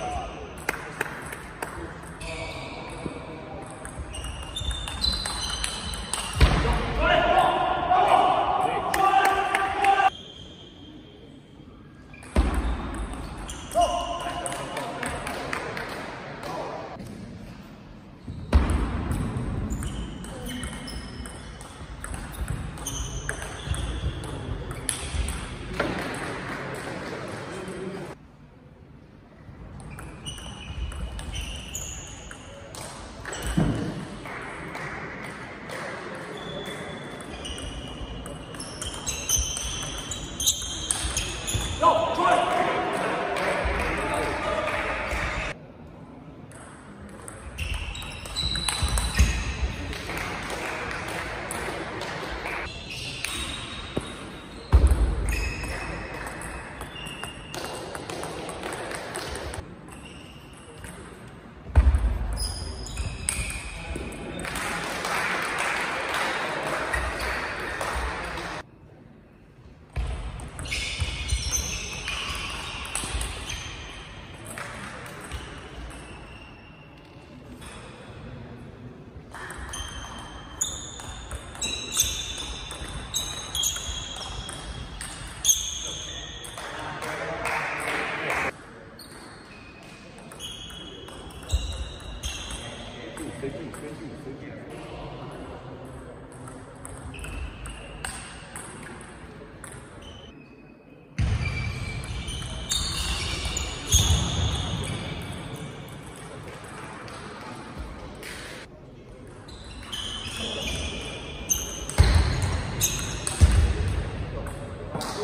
God. 科技，科技，科技。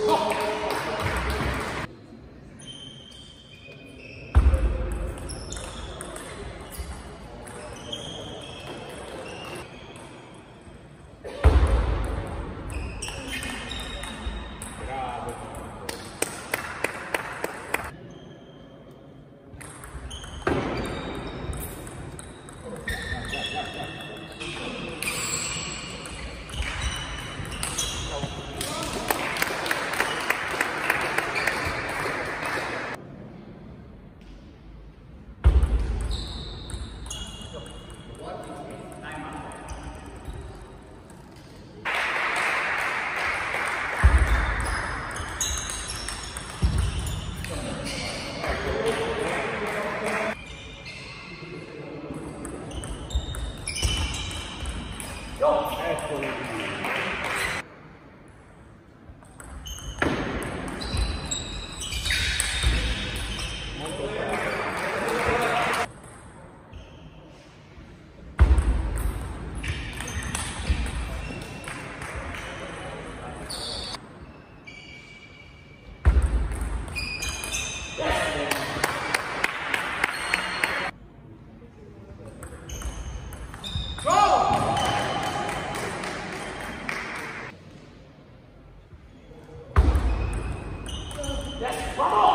Oh! Right.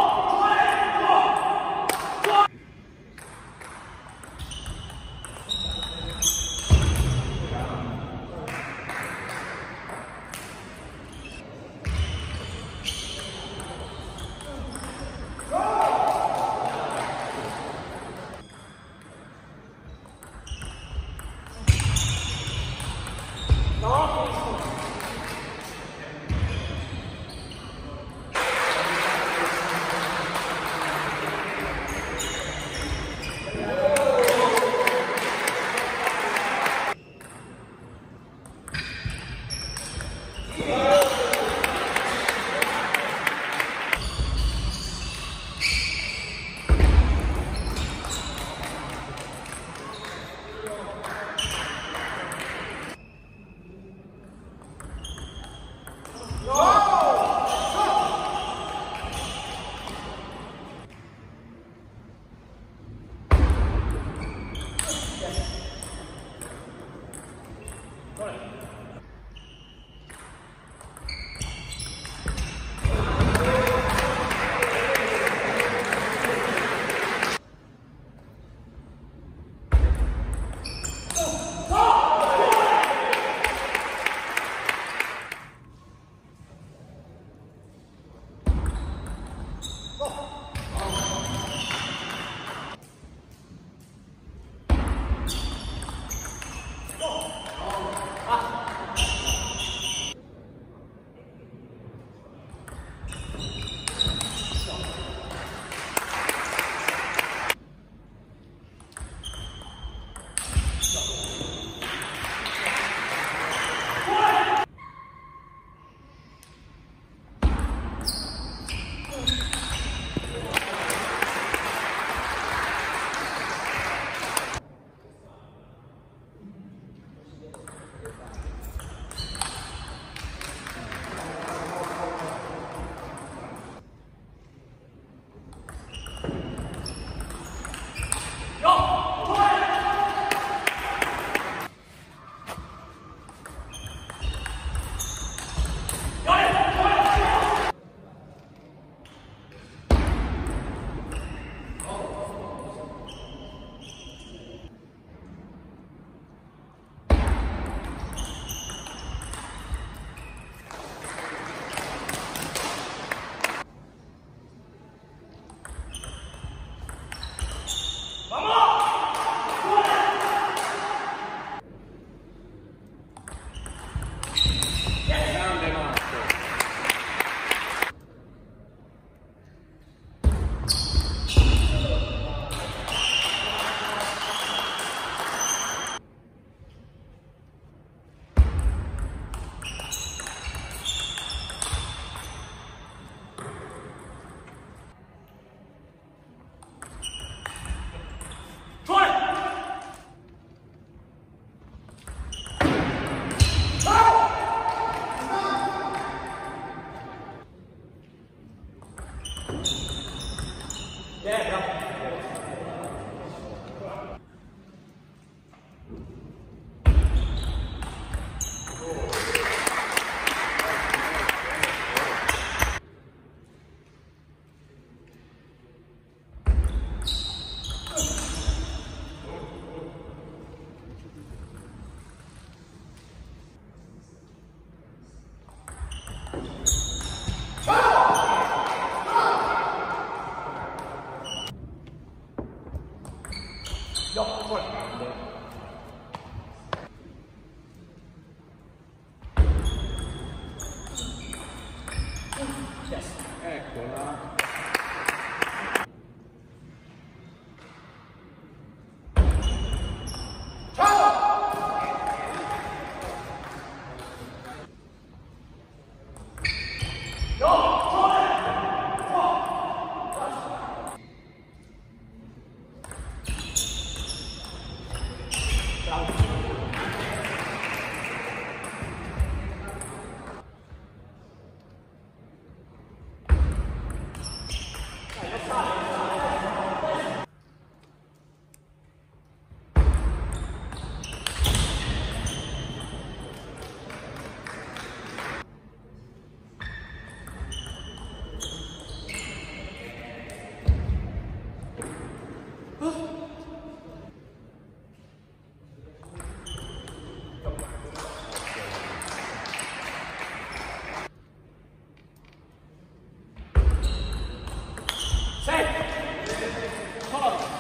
Hola. カラーです。